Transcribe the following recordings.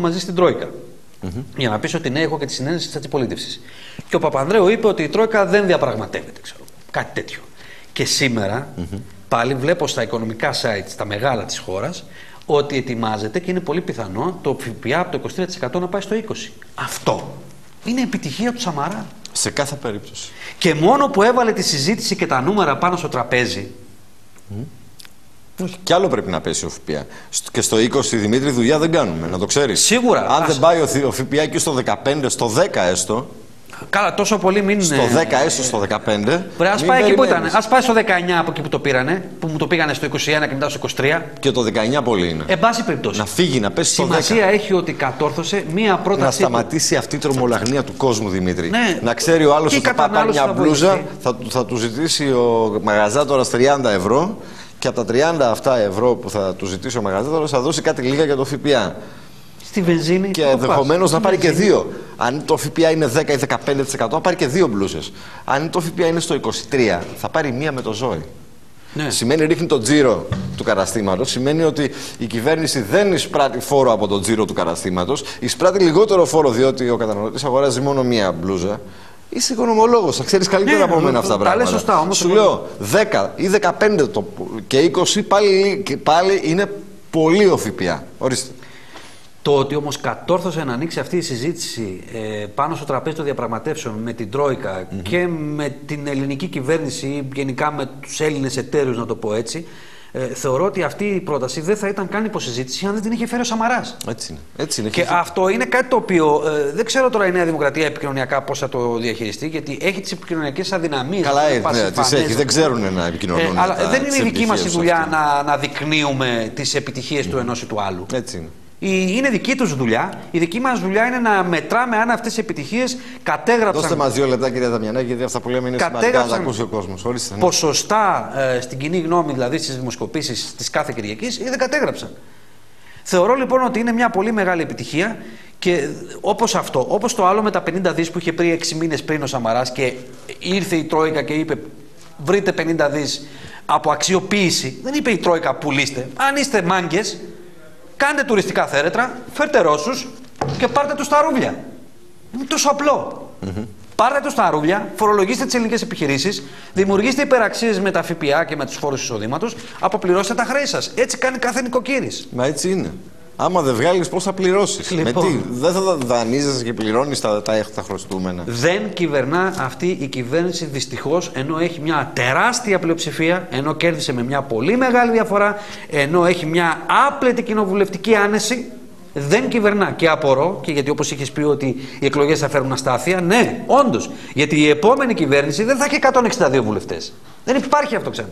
μαζί στην Τρόικα. Για να πεις ότι ναι, έχω και τη συνένεση της αντιπολίτευσης. Και ο Παπανδρέου είπε ότι η Τρόικα δεν διαπραγματεύεται, ξέρω. Κάτι τέτοιο. Και σήμερα πάλι βλέπω στα οικονομικά sites, τα μεγάλα της χώρας, ότι ετοιμάζεται και είναι πολύ πιθανό το ΦΠΑ από το 23% να πάει στο 20%. Αυτό είναι επιτυχία του Σαμαρά. Σε κάθε περίπτωση. Και μόνο που έβαλε τη συζήτηση και τα νούμερα πάνω στο τραπέζι, Όχι, κι άλλο πρέπει να πέσει ο ΦΠΑ. Στ- Και στο 20 Δημήτρη δουλειά δεν κάνουμε, να το ξέρεις. Σίγουρα. Αν Ας- δεν πάει ο, θη- ο ΦΠΑ εκεί στο 15, στο 10 έστω, καλά, τόσο πολύ μην. στο 10 έστω στο 15. Βρε, ας μην πάει εκεί που ήταν. περιμένεις. Α πάει στο 19 από εκεί που το πήρανε, που μου το πήγανε στο 21 και μετά στο 23. Και το 19 πολύ είναι. Εν πάση περιπτώσει. Να φύγει, να πέσει στο 10. Σημασία έχει ότι κατόρθωσε μία πρόταση. Να του. σταματήσει αυτή η τρομολαγνία του κόσμου, Δημήτρη. Ναι. Να ξέρει ο άλλος Και η ότι θα πάει πάρει κατανάλωση μια θα μπλούζα, βοηθήσει. θα, του- θα του ζητήσει ο μαγαζάτορας 30 ευρώ και από τα 30 αυτά ευρώ που θα του ζητήσει ο μαγαζάτορα θα δώσει κάτι λίγα για το ΦΠΑ. Στη βενζίνη. Και πού πας; ενδεχομένως Στη να πάρει και βενζίνη. δύο. Αν το ΦΠΑ είναι 10 ή 15%, να πάρει και δύο μπλούζε. Αν το ΦΠΑ είναι στο 23, θα πάρει μία με το ζώη. Ναι. Σημαίνει ρίχνει το τζίρο του καταστήματος. Σημαίνει ότι η κυβέρνηση δεν εισπράττει φόρο από το τζίρο του καταστήματος. Εισπράττει λιγότερο φόρο διότι ο καταναλωτής αγοράζει μόνο μία μπλούζα. Είσαι οικονομολόγος, θα ξέρεις καλύτερα Ναι, από μένα το- αυτά τα τα λες πράγματα. σωστά, όμως Σου εγώ- λέω 10 ή 15 το, και 20 πάλι, και πάλι είναι πολύ ο ΦΠΑ. Ορίστε. Το ότι όμως κατόρθωσε να ανοίξει αυτή η συζήτηση ε, πάνω στο τραπέζι των διαπραγματεύσεων με την τροικα και με την ελληνική κυβέρνηση ή γενικά με τους Έλληνες εταίρους, να το πω έτσι, ε, θεωρώ ότι αυτή η πρόταση δεν θα ήταν καν υποσυζήτηση αν δεν την είχε φέρει ο Σαμαράς. Έτσι είναι. Έτσι είναι. Και Έχει- αυτό είναι κάτι το οποίο ε, δεν ξέρω τώρα η Νέα Δημοκρατία επικοινωνιακά πώς θα το διαχειριστεί, γιατί έχει τις επικοινωνιακές αδυναμίες. Καλά, ε, ναι, τις έχει. Δεν ξέρουν να επικοινωνούν. αλλά τα- δεν είναι τις η δική μας η επιτυχίες δουλειά αυτές. να, να δεικνύουμε τις επιτυχίες του ενός ή του άλλου. Έτσι είναι. Η- Είναι δική τους δουλειά. Η δική μας δουλειά είναι να μετράμε αν αυτές οι επιτυχίες κατέγραψαν Δώστε μας δύο λεπτά, κυρία Δαμιανάκη, γιατί αυτά που λέμε είναι σημαντικά να τα Κατέγραψαν ακούσει ο κόσμος. Ορίστε. ναι. ποσοστά ε, στην κοινή γνώμη, δηλαδή στις δημοσκοπήσεις της κάθε Κυριακής, ή δεν κατέγραψαν. Θεωρώ λοιπόν ότι είναι μια πολύ μεγάλη επιτυχία και όπως αυτό, όπως το άλλο με τα 50 δις που είχε πριν 6 μήνες πριν ο Σαμαράς και ήρθε η Τρόικα και είπε: Βρείτε 50 δις από αξιοποίηση. Δεν είπε η Τρόικα: Πουλήστε. Αν είστε μάγκες, κάντε τουριστικά θέρετρα, φέρτε Ρώσους και πάρτε τους στα ρούβλια. Είναι τόσο απλό. Πάρτε τους στα ρούβλια, φορολογήστε τις ελληνικές επιχειρήσεις, δημιουργήστε υπεραξίες με τα ΦΠΑ και με τους φόρους εισοδήματος, αποπληρώστε τα χρέη σας. Έτσι κάνει κάθε νοικοκύρης. Μα έτσι είναι. Άμα δεν βγάλεις, πώς θα πληρώσεις; Λοιπόν. Με τι, δεν θα δανείζεσαι και πληρώνεις τα, τα, τα χρωστούμενα. Δεν κυβερνά αυτή η κυβέρνηση δυστυχώς, ενώ έχει μια τεράστια πλειοψηφία, ενώ κέρδισε με μια πολύ μεγάλη διαφορά, ενώ έχει μια άπλετη κοινοβουλευτική άνεση. Δεν κυβερνά και απορώ, και γιατί όπως είχες πει ότι οι εκλογές θα φέρουν αστάθεια, ναι, όντως. Γιατί η επόμενη κυβέρνηση δεν θα έχει 162 βουλευτές. Δεν υπάρχει αυτό ξανά.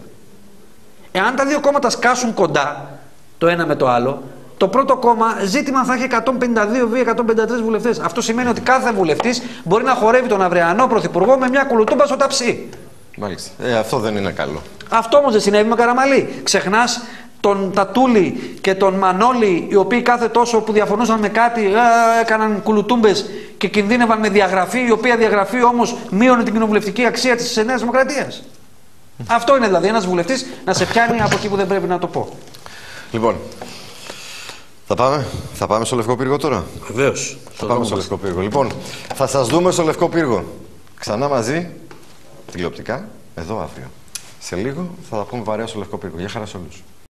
Εάν τα δύο κόμματα σκάσουν κοντά το ένα με το άλλο, το πρώτο κόμμα ζήτημα θα έχει 152 ή 153 βουλευτές. Αυτό σημαίνει ότι κάθε βουλευτής μπορεί να χορεύει τον αυριανό πρωθυπουργό με μια κουλουτούμπα στο ταψί. Μάλιστα. Ε, αυτό δεν είναι καλό. Αυτό όμως δεν συνέβη με Καραμαλή. Ξεχνάς τον Τατούλη και τον Μανώλη, οι οποίοι κάθε τόσο που διαφωνούσαν με κάτι ε, έκαναν κουλουτούμπες και κινδύνευαν με διαγραφή, η οποία διαγραφή όμως μείωνε την κοινοβουλευτική αξία της Νέας Δημοκρατίας. Αυτό είναι δηλαδή ένας βουλευτής να σε πιάνει από εκεί που δεν πρέπει να το πω. Λοιπόν, θα πάμε, θα πάμε στο Λευκό Πύργο τώρα; Βεβαίως. Θα πάμε στο Λευκό Πύργο. Λοιπόν, θα σας δούμε στο Λευκό Πύργο. Ξανά μαζί, τηλεοπτικά, εδώ αύριο. Σε λίγο θα τα πούμε παρέα στο Λευκό Πύργο. Γεια χαρά σε όλους.